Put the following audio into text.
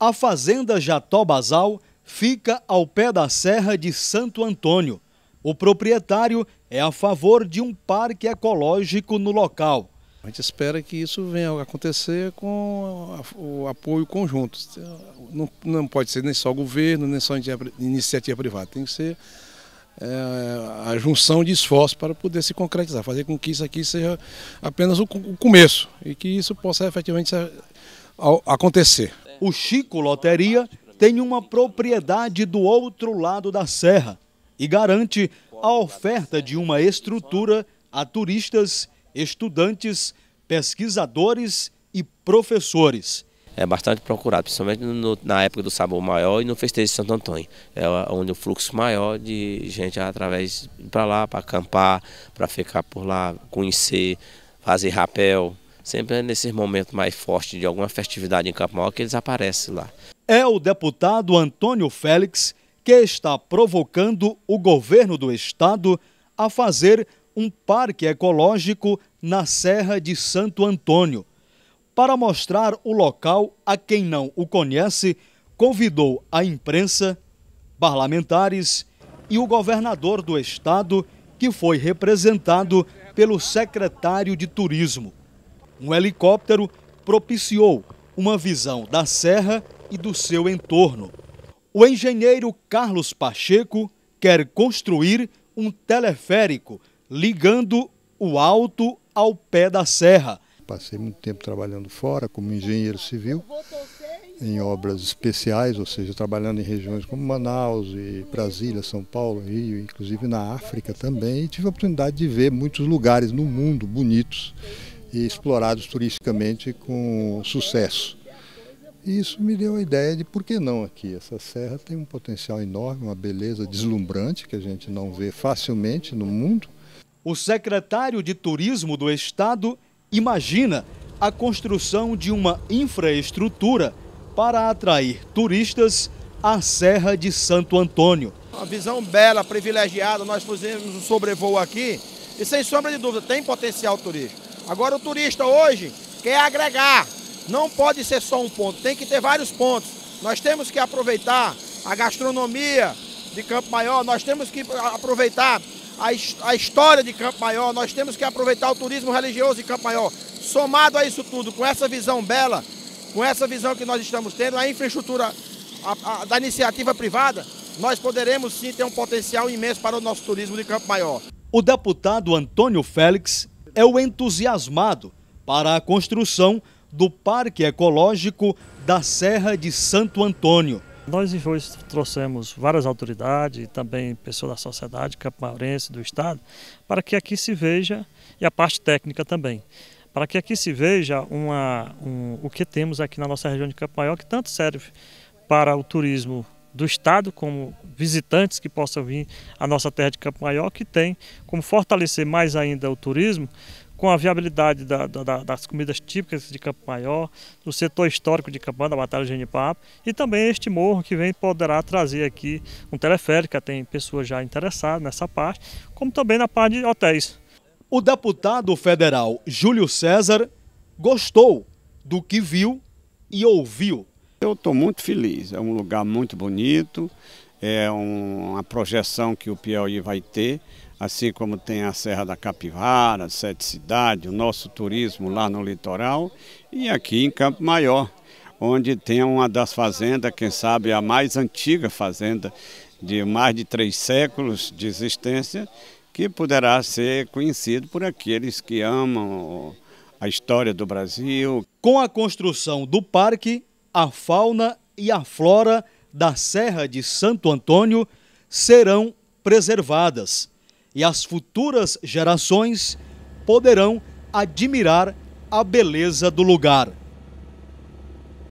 A fazenda Jatobazal fica ao pé da Serra de Santo Antônio. O proprietário é a favor de um parque ecológico no local. A gente espera que isso venha a acontecer com o apoio conjunto. Não, não pode ser nem só governo, nem só iniciativa privada. Tem que ser é, a junção de esforços para poder se concretizar, fazer com que isso aqui seja apenas o, o começo e que isso possa efetivamente acontecer. O Chico Loteria tem uma propriedade do outro lado da serra e garante a oferta de uma estrutura a turistas, estudantes, pesquisadores e professores. É bastante procurado, principalmente no, na época do Sabor Maior e no Festejo de Santo Antônio. É onde o fluxo maior de gente através para lá, para acampar, para ficar por lá, conhecer, fazer rapel. Sempre é nesses momentos mais fortes de alguma festividade em Campo que eles aparecem lá. É o deputado Antônio Félix que está provocando o governo do estado a fazer um parque ecológico na Serra de Santo Antônio. Para mostrar o local a quem não o conhece, convidou a imprensa, parlamentares e o governador do estado, que foi representado pelo secretário de Turismo. Um helicóptero propiciou uma visão da serra e do seu entorno. O engenheiro Carlos Pacheco quer construir um teleférico ligando o alto ao pé da serra. Passei muito tempo trabalhando fora como engenheiro civil, em obras especiais, ou seja, trabalhando em regiões como Manaus e Brasília, São Paulo, Rio, inclusive na África também, e tive a oportunidade de ver muitos lugares no mundo bonitos e explorados turisticamente com sucesso. E isso me deu a ideia de por que não aqui. Essa serra tem um potencial enorme, uma beleza deslumbrante que a gente não vê facilmente no mundo. O secretário de Turismo do Estado imagina a construção de uma infraestrutura para atrair turistas à Serra de Santo Antônio. Uma visão bela, privilegiada, nós fizemos um sobrevoo aqui e sem sombra de dúvida tem potencial turístico. Agora o turista hoje quer agregar, não pode ser só um ponto, tem que ter vários pontos. Nós temos que aproveitar a gastronomia de Campo Maior, nós temos que aproveitar a, história de Campo Maior, nós temos que aproveitar o turismo religioso de Campo Maior. Somado a isso tudo, com essa visão bela, com essa visão que nós estamos tendo, a infraestrutura a, a, da iniciativa privada, nós poderemos sim ter um potencial imenso para o nosso turismo de Campo Maior. O deputado Antônio Félix é o entusiasmado para a construção do Parque Ecológico da Serra de Santo Antônio. Nós hoje trouxemos várias autoridades e também pessoas da sociedade campo-maurense do estado para que aqui se veja, e a parte técnica também, para que aqui se veja uma, um, o que temos aqui na nossa região de Campo Maior, que tanto serve para o turismo do estado, como visitantes que possam vir à nossa terra de Campo Maior, que tem como fortalecer mais ainda o turismo com a viabilidade da, da, das comidas típicas de Campo Maior, do setor histórico de Campo da Batalha de Genipapo, e também este morro que vem poderá trazer aqui um teleférico, tem pessoas já interessadas nessa parte, como também na parte de hotéis. O deputado federal Júlio César gostou do que viu e ouviu. Eu estou muito feliz, é um lugar muito bonito, é uma projeção que o Piauí vai ter, assim como tem a Serra da Capivara, Sete Cidades, o nosso turismo lá no litoral e aqui em Campo Maior, onde tem uma das fazendas, quem sabe a mais antiga fazenda de mais de três séculos de existência, que poderá ser conhecido por aqueles que amam a história do Brasil. Com a construção do parque, a fauna e a flora da Serra de Santo Antônio serão preservadas e as futuras gerações poderão admirar a beleza do lugar.